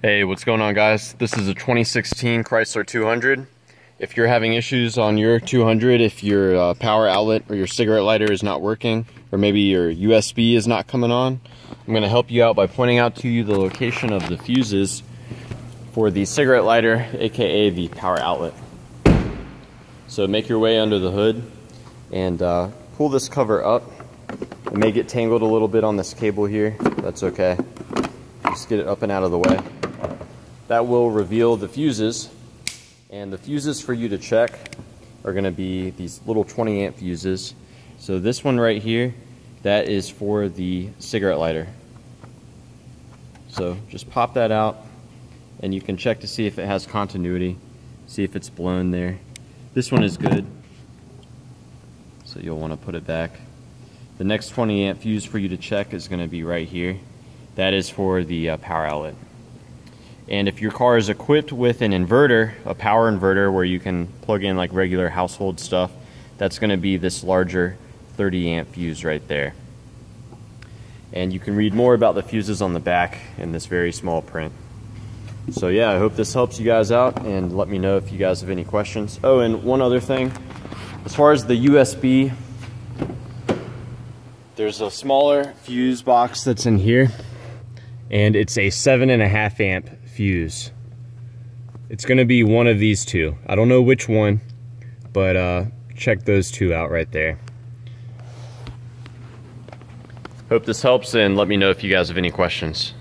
Hey, what's going on guys? This is a 2016 Chrysler 200. If you're having issues on your 200, if your uh, power outlet or your cigarette lighter is not working, or maybe your USB is not coming on, I'm gonna help you out by pointing out to you the location of the fuses for the cigarette lighter, AKA the power outlet. So make your way under the hood and uh, pull this cover up. It may get tangled a little bit on this cable here, that's okay. Just get it up and out of the way that will reveal the fuses. And the fuses for you to check are gonna be these little 20 amp fuses. So this one right here, that is for the cigarette lighter. So just pop that out and you can check to see if it has continuity, see if it's blown there. This one is good, so you'll want to put it back. The next 20 amp fuse for you to check is going to be right here. That is for the uh, power outlet. And if your car is equipped with an inverter, a power inverter where you can plug in like regular household stuff, that's going to be this larger 30 amp fuse right there. And you can read more about the fuses on the back in this very small print. So yeah, I hope this helps you guys out and let me know if you guys have any questions. Oh, and one other thing. As far as the USB, there's a smaller fuse box that's in here and it's a seven and a half amp fuse. It's gonna be one of these two. I don't know which one, but uh, check those two out right there. Hope this helps and let me know if you guys have any questions.